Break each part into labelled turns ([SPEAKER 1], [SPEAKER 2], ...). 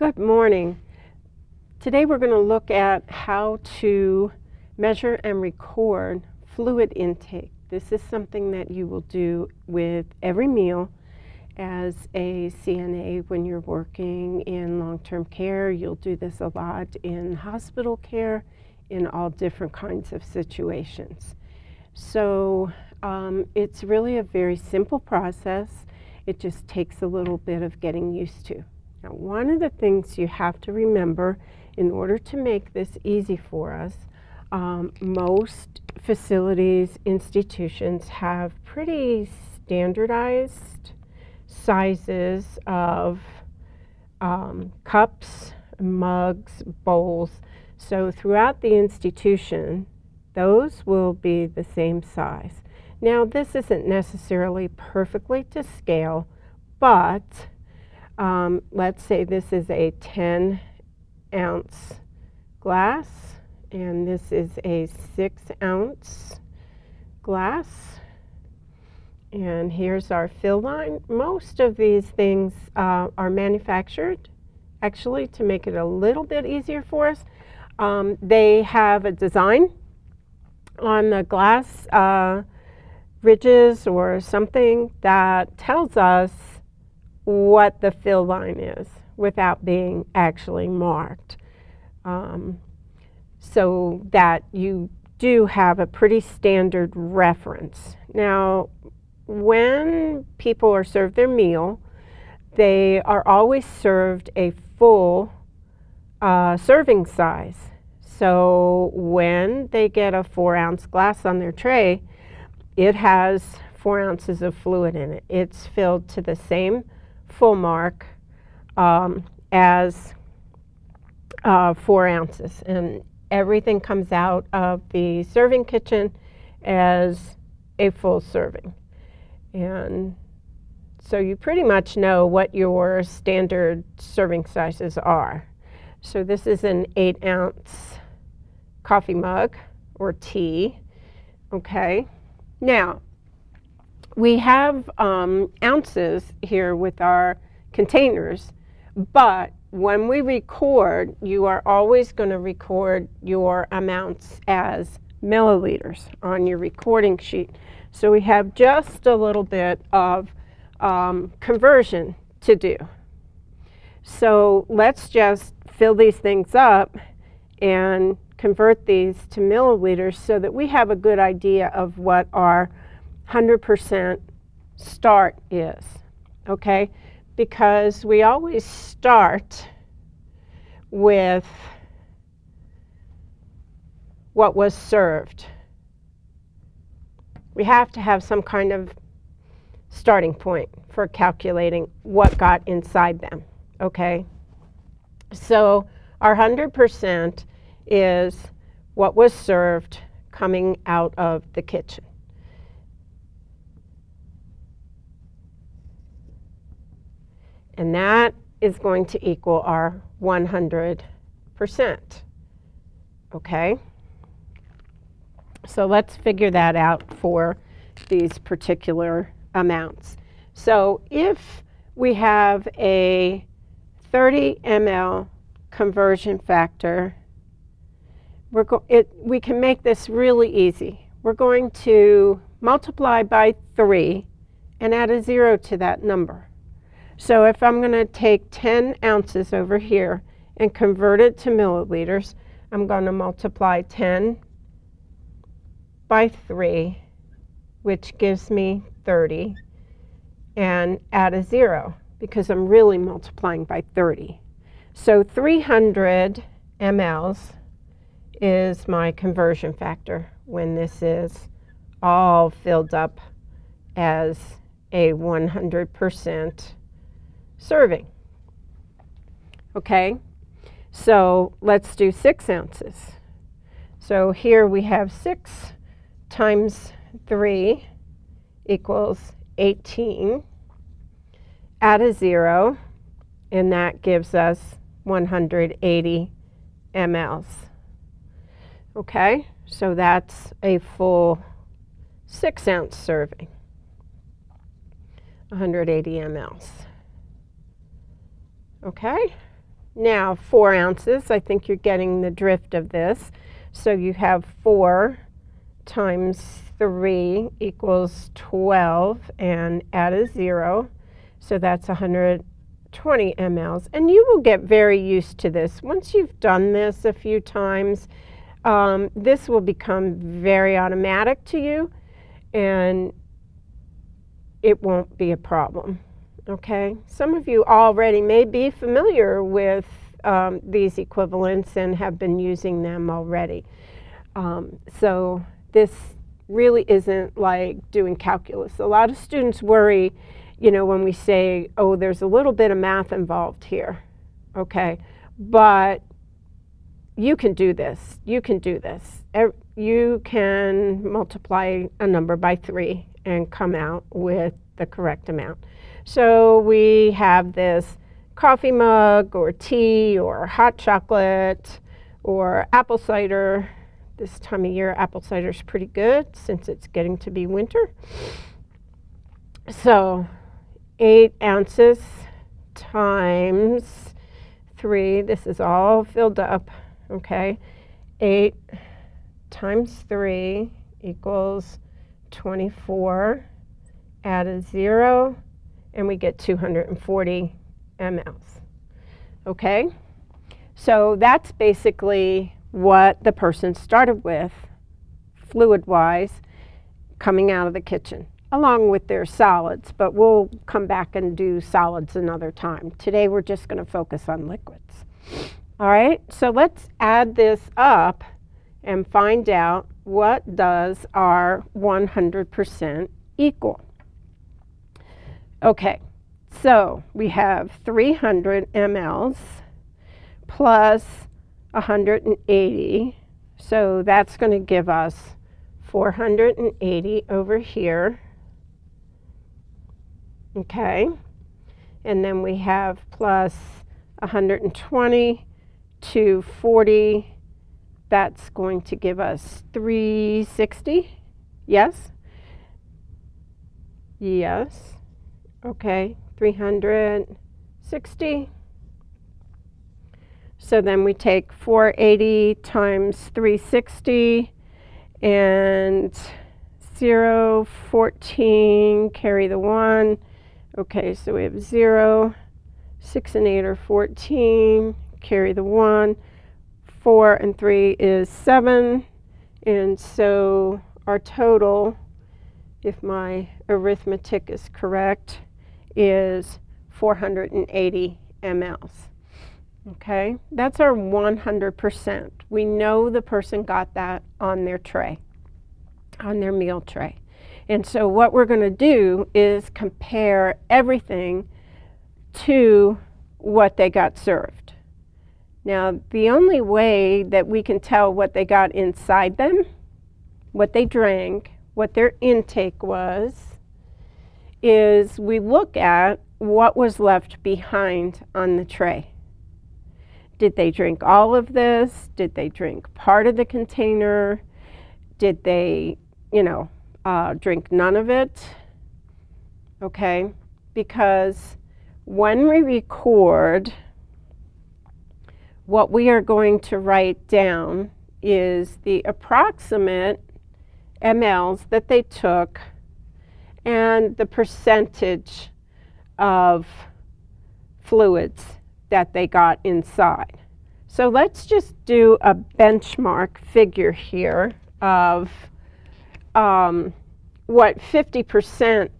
[SPEAKER 1] Good morning. Today we're going to look at how to measure and record fluid intake. This is something that you will do with every meal as a CNA when you're working in long-term care. You'll do this a lot in hospital care in all different kinds of situations. So um, it's really a very simple process. It just takes a little bit of getting used to. Now, one of the things you have to remember in order to make this easy for us, um, most facilities, institutions have pretty standardized sizes of um, cups, mugs, bowls. So throughout the institution, those will be the same size. Now, this isn't necessarily perfectly to scale, but um, let's say this is a 10 ounce glass, and this is a 6 ounce glass. And here's our fill line. Most of these things uh, are manufactured actually to make it a little bit easier for us. Um, they have a design on the glass uh, ridges or something that tells us what the fill line is without being actually marked. Um, so that you do have a pretty standard reference. Now, when people are served their meal, they are always served a full uh, serving size. So when they get a four ounce glass on their tray, it has four ounces of fluid in it. It's filled to the same full mark um, as uh, four ounces. And everything comes out of the serving kitchen as a full serving. And so you pretty much know what your standard serving sizes are. So this is an eight ounce coffee mug or tea, okay? Now, we have um, ounces here with our containers, but when we record, you are always going to record your amounts as milliliters on your recording sheet. So we have just a little bit of um, conversion to do. So let's just fill these things up and convert these to milliliters so that we have a good idea of what our 100% start is, okay? Because we always start with what was served. We have to have some kind of starting point for calculating what got inside them, okay? So our 100% is what was served coming out of the kitchen. And that is going to equal our 100%. Okay? So let's figure that out for these particular amounts. So if we have a 30 ml conversion factor we're it, we can make this really easy. We're going to multiply by 3 and add a 0 to that number. So if I'm going to take 10 ounces over here and convert it to milliliters, I'm going to multiply 10 by 3, which gives me 30, and add a 0 because I'm really multiplying by 30. So 300 mLs is my conversion factor when this is all filled up as a 100% serving. Okay, so let's do six ounces. So here we have six times three equals 18. Add a zero, and that gives us 180 mLs. Okay, so that's a full six ounce serving, 180 mLs. Okay, Now, four ounces, I think you're getting the drift of this. So you have four times three equals 12 and add a zero. So that's 120 mLs. And you will get very used to this. Once you've done this a few times, um, this will become very automatic to you and it won't be a problem. Okay, some of you already may be familiar with um, these equivalents and have been using them already. Um, so this really isn't like doing calculus. A lot of students worry, you know, when we say, oh, there's a little bit of math involved here, okay, but you can do this. You can do this. You can multiply a number by three and come out with the correct amount. So we have this coffee mug or tea or hot chocolate or apple cider. This time of year, apple cider is pretty good since it's getting to be winter. So eight ounces times three, this is all filled up, okay? Eight times three equals 24. Add a zero, and we get 240 mLs. Okay? So that's basically what the person started with, fluid-wise, coming out of the kitchen, along with their solids. But we'll come back and do solids another time. Today we're just going to focus on liquids. All right, so let's add this up and find out what does our 100% equal. Okay, so we have 300 mLs plus 180. So that's going to give us 480 over here. Okay. And then we have plus 120 to 40. That's going to give us 360. Yes? Yes. Okay. 360. So then we take 480 times 360 and 0, 14, carry the 1. Okay, so we have 0, 6 and 8 are 14, carry the 1. 4 and 3 is 7. And so our total, if my arithmetic is correct, is 480 mLs. Okay, that's our 100%. We know the person got that on their tray, on their meal tray. And so what we're going to do is compare everything to what they got served. Now, the only way that we can tell what they got inside them, what they drank, what their intake was, is we look at what was left behind on the tray. Did they drink all of this? Did they drink part of the container? Did they, you know, uh, drink none of it? Okay, because when we record, what we are going to write down is the approximate mLs that they took and the percentage of fluids that they got inside. So let's just do a benchmark figure here of um, what 50%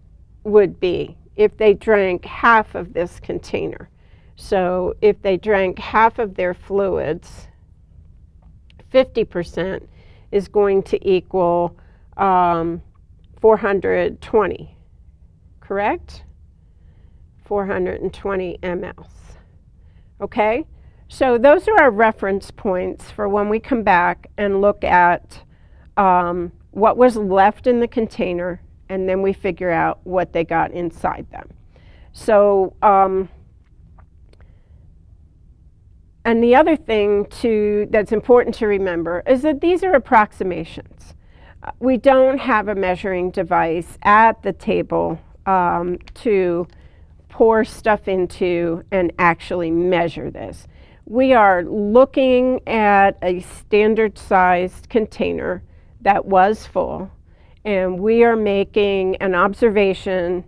[SPEAKER 1] would be if they drank half of this container. So if they drank half of their fluids, 50% is going to equal um, 420, correct? 420 mLs. Okay, so those are our reference points for when we come back and look at um, what was left in the container and then we figure out what they got inside them. So, um, and the other thing to, that's important to remember is that these are approximations we don't have a measuring device at the table um, to pour stuff into and actually measure this. we are looking at a standard sized container that was full, and we are making an observation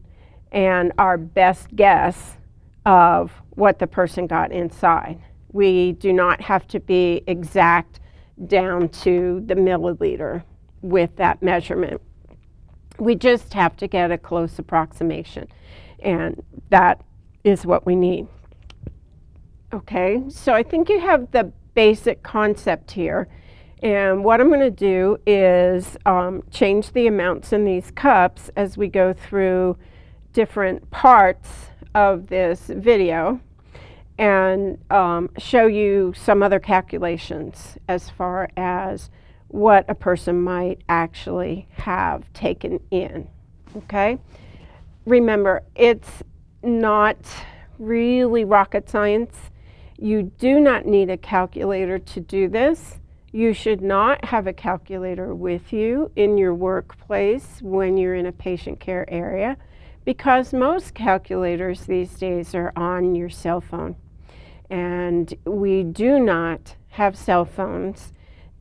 [SPEAKER 1] and our best guess of what the person got inside. We do not have to be exact down to the milliliter with that measurement. We just have to get a close approximation, and that is what we need. Okay, so I think you have the basic concept here. And what I'm going to do is um, change the amounts in these cups as we go through different parts of this video and um, show you some other calculations as far as what a person might actually have taken in. Okay? Remember, it's not really rocket science. You do not need a calculator to do this. You should not have a calculator with you in your workplace when you're in a patient care area because most calculators these days are on your cell phone. And we do not have cell phones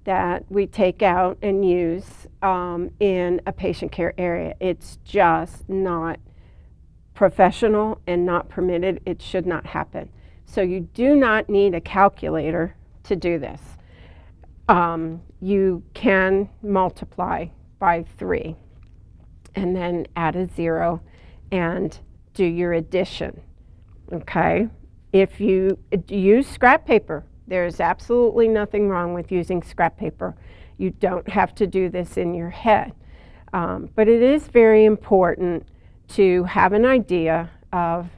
[SPEAKER 1] that we take out and use um, in a patient care area. It's just not professional and not permitted. It should not happen. So you do not need a calculator to do this. Um, you can multiply by three and then add a zero and do your addition. Okay? If you use scrap paper, there's absolutely nothing wrong with using scrap paper. You don't have to do this in your head. Um, but it is very important to have an idea of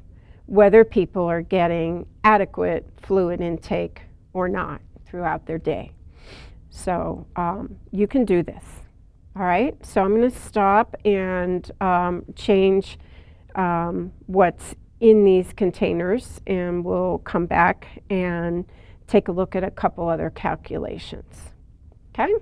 [SPEAKER 1] whether people are getting adequate fluid intake or not throughout their day. So um, you can do this. All right, so I'm going to stop and um, change um, what's in these containers and we'll come back and take a look at a couple other calculations. Okay?